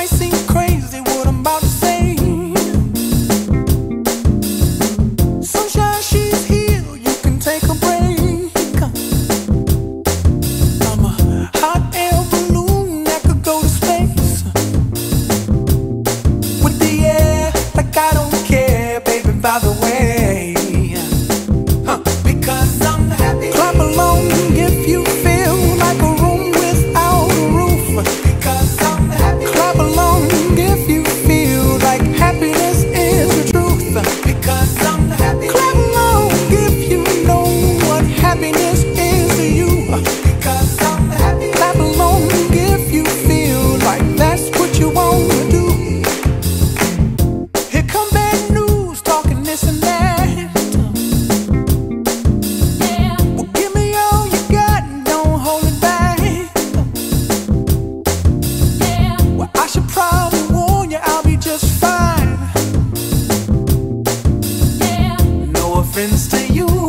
I seem crazy. Friends to you.